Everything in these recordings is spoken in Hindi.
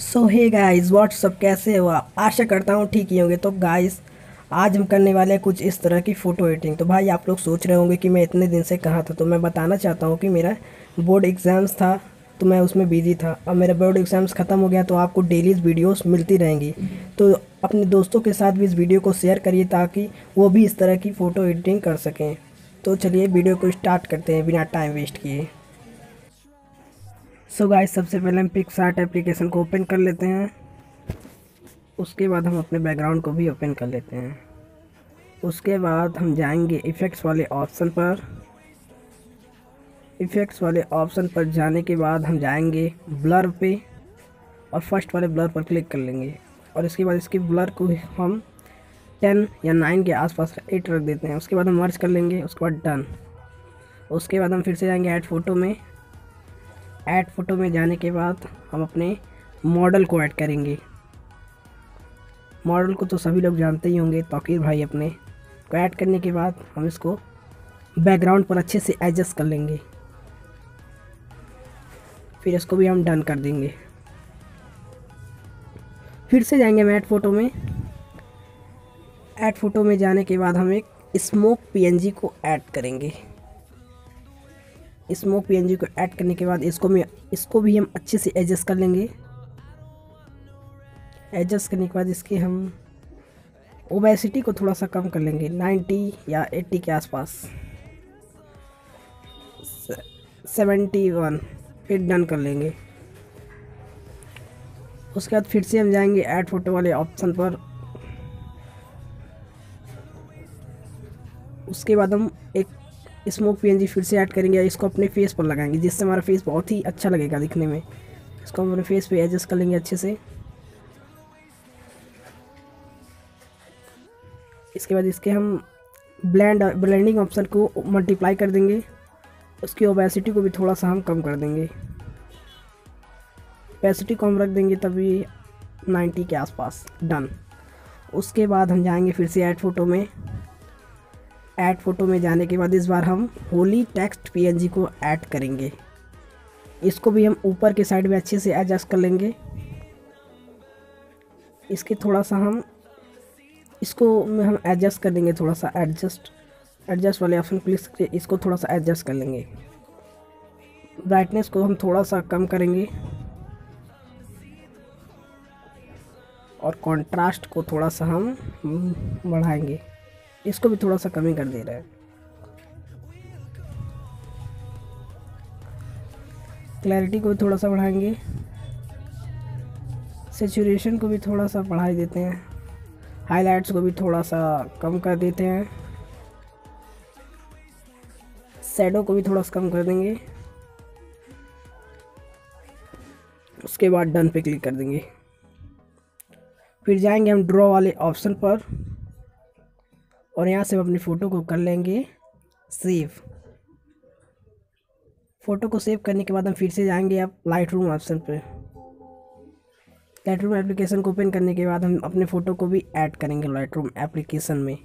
सो हे गाइस व्हाट्सअप कैसे हो? आप आशा करता हूँ ठीक ही होंगे। तो गाइस आज हम करने वाले हैं कुछ इस तरह की फ़ोटो एडिटिंग तो भाई, आप लोग सोच रहे होंगे कि मैं इतने दिन से कहाँ था तो मैं बताना चाहता हूँ कि मेरा बोर्ड एग्ज़ाम्स था तो मैं उसमें बिज़ी था। अब मेरा बोर्ड एग्ज़ाम्स ख़त्म हो गया तो आपको डेली वीडियोस मिलती रहेंगी। तो अपने दोस्तों के साथ भी इस वीडियो को शेयर करिए, ताकि वो भी इस तरह की फ़ोटो एडिटिंग कर सकें। तो चलिए वीडियो को स्टार्ट करते हैं, बिना टाइम वेस्ट किए। सो so गाइस सबसे पहले हम पिक्सार्ट एप्लीकेशन को ओपन कर लेते हैं। उसके बाद हम अपने बैकग्राउंड को भी ओपन कर लेते हैं। उसके बाद हम जाएँगे इफ़ेक्ट्स वाले ऑप्शन पर। इफ़ेक्ट्स वाले ऑप्शन पर जाने के बाद हम जाएँगे ब्लर पे और फ़र्स्ट वाले ब्लर पर क्लिक कर लेंगे। और इसके बाद इसके ब्लर को हम टेन या नाइन के आसपास एट रख देते हैं। उसके बाद हम मर्ज कर लेंगे, उसके बाद डन उसके बाद हम फिर से जाएँगे ऐड फ़ोटो में। ऐड फ़ोटो में जाने के बाद हम अपने मॉडल को ऐड करेंगे। मॉडल को तो सभी लोग जानते ही होंगे, तोकीर भाई अपने को ऐड करने के बाद हम इसको बैकग्राउंड पर अच्छे से एडजस्ट कर लेंगे। फिर इसको भी हम डन कर देंगे। फिर से जाएँगे हम ऐड फ़ोटो में। ऐड फ़ोटो में जाने के बाद हम एक स्मोक पीएनजी को ऐड करेंगे। स्मोक पीएनजी को ऐड करने के बाद इसको मैं इसको भी हम अच्छे से एडजस्ट कर लेंगे। एडजस्ट करने के बाद इसके हम ओबेसिटी को थोड़ा सा कम कर लेंगे 90 या 80 के आसपास। 71 फिर डन कर लेंगे। उसके बाद फिर से हम जाएँगे ऐड फ़ोटो वाले ऑप्शन पर। उसके बाद हम एक स्मोक पीएनजी फिर से ऐड करेंगे इसको अपने फेस पर लगाएँगे, जिससे हमारा फेस बहुत ही अच्छा लगेगा दिखने में। इसको हम अपने फेस पे एडजस्ट कर लेंगे अच्छे से। इसके बाद इसके हम ब्लेंड ब्लेंडिंग ऑप्शन को मल्टीप्लाई कर देंगे। उसकी ओबेसिटी को भी थोड़ा सा हम कम कर देंगे। ओबेसिटी को हम रख देंगे तभी 90 के आसपास डन उसके बाद हम जाएँगे फिर से ऐड फ़ोटो में। ऐड फ़ोटो में जाने के बाद इस बार हम होली टेक्स्ट पीएनजी को ऐड करेंगे। इसको भी हम ऊपर के साइड में अच्छे से एडजस्ट कर लेंगे। इसके थोड़ा सा हम, इसको में हम एडजस्ट कर देंगे थोड़ा सा एडजस्ट एडजस्ट वाले ऑप्शन क्लिक करके इसको थोड़ा सा एडजस्ट कर लेंगे। ब्राइटनेस को हम थोड़ा सा कम करेंगे। और कंट्रास्ट को थोड़ा सा हम बढ़ाएँगे। इसको भी थोड़ा सा कमी कर दे रहे हैं। क्लैरिटी को भी थोड़ा सा बढ़ाएँगे। सेचुरेशन को भी थोड़ा सा बढ़ा देते हैं। हाइलाइट्स को भी थोड़ा सा कम कर देते हैं। सैडो को भी थोड़ा सा कम कर देंगे। उसके बाद डन पे क्लिक कर देंगे। फिर जाएँगे हम ड्रॉ वाले ऑप्शन पर। और यहाँ से हम अपनी फ़ोटो को कर लेंगे सेव फ़ोटो को सेव करने के बाद हम फिर से जाएँगे आप लाइट रूम ऑप्शन पर लाइट रूम एप्लीकेशन को ओपन करने के बाद हम अपने फ़ोटो को भी ऐड करेंगे लाइट रूम एप्लीकेशन में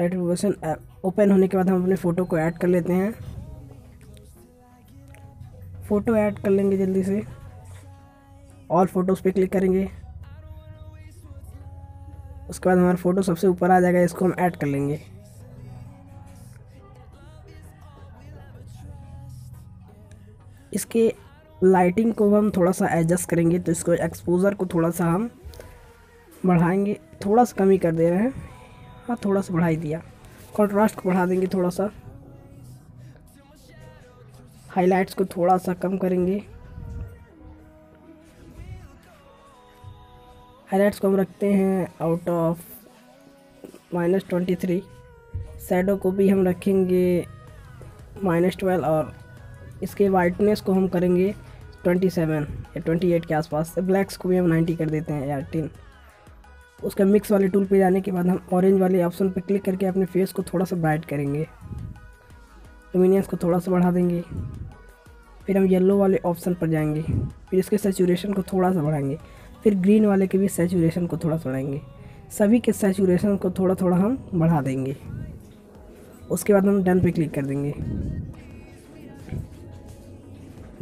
लाइट एप्लीकेशन ओपन होने के बाद हम अपने फ़ोटो को ऐड कर लेते हैं. फ़ोटो ऐड कर लेंगे जल्दी से. ऑल फ़ोटोज़ पे क्लिक करेंगे. उसके बाद हमारा फ़ोटो सबसे ऊपर आ जाएगा, इसको हम ऐड कर लेंगे। इसके लाइटिंग को हम थोड़ा सा एडजस्ट करेंगे तो इसको एक्सपोज़र को थोड़ा सा हम बढ़ाएँगे। थोड़ा सा कमी कर दे रहे हैं। हाँ थोड़ा सा बढ़ा ही दिया। कॉन्ट्रास्ट को बढ़ा देंगे थोड़ा सा। हाइलाइट्स को थोड़ा सा कम करेंगे। हाईलाइट्स को हम रखते हैं out of minus twenty three shadow को भी हम रखेंगे माइनस ट्वेल्व और इसके वाइटनेस को हम करेंगे ट्वेंटी सेवन या ट्वेंटी एट के आसपास. ब्लैक्स को भी हम नाइन्टी कर देते हैं या टेन उसका मिक्स वाले टूल पे जाने के बाद हम ऑरेंज वाले ऑप्शन पर क्लिक करके अपने फेस को थोड़ा सा ब्राइट करेंगे. लुमिनियंस को थोड़ा सा बढ़ा देंगे. फिर हम येलो वाले ऑप्शन पर जाएँगे. फिर इसके सेचुरेशन को थोड़ा सा बढ़ाएँगे. फिर ग्रीन वाले के भी सेचुरेशन को थोड़ा बढ़ाएँगे। सभी के सेचुरेशन को थोड़ा थोड़ा हम बढ़ा देंगे। उसके बाद हम डन पे क्लिक कर देंगे।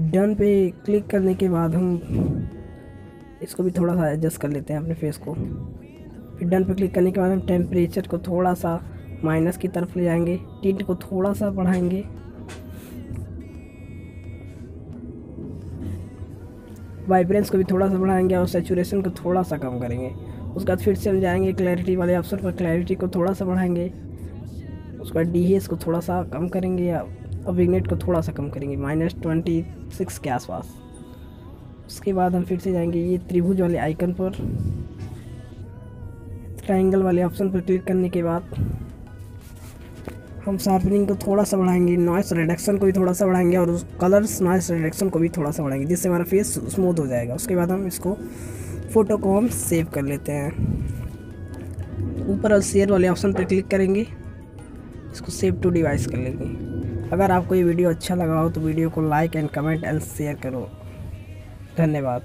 डन पे क्लिक करने के बाद हम इसको भी थोड़ा सा एडजस्ट कर लेते हैं अपने फेस को। फिर डन पे क्लिक करने के बाद हम टेम्परेचर को थोड़ा सा माइनस की तरफ़ ले जाएँगे टिंट को थोड़ा सा बढ़ाएँगे। वाइब्रेंस को भी थोड़ा सा बढ़ाएँगे और सेचुरेशन को थोड़ा सा कम करेंगे। उसके बाद फिर से हम जाएँगे क्लैरिटी वाले ऑप्शन पर। क्लैरिटी को थोड़ा सा बढ़ाएँगे। उसके बाद डी को थोड़ा सा कम करेंगे या और विगनेट को थोड़ा सा कम करेंगे। माइनस ट्वेंटी सिक्स के आसपास। उसके बाद हम फिर से जाएँगे ये त्रिभुज वाले आइकन पर। ट्राइंगल वाले ऑप्शन पर क्लिक करने के बाद। हम शार्पनिंग को थोड़ा सा बढ़ाएँगे नॉइस रिडक्शन को भी थोड़ा सा बढ़ाएँगे और उस कलर्स नॉइस रिडक्शन को भी थोड़ा सा बढ़ाएँगे, जिससे हमारा फेस स्मूथ हो जाएगा। उसके बाद हम इसको फ़ोटो को हम सेव कर लेते हैं। ऊपर और शेयर वाले ऑप्शन पर क्लिक करेंगे। इसको सेव टू डिवाइस कर लेंगे। अगर आपको ये वीडियो अच्छा लगा हो तो वीडियो को like and comment and share करो। धन्यवाद।